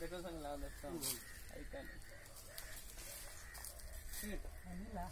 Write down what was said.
Because I'm Ay, that's all. Iconic. Shit. Manila.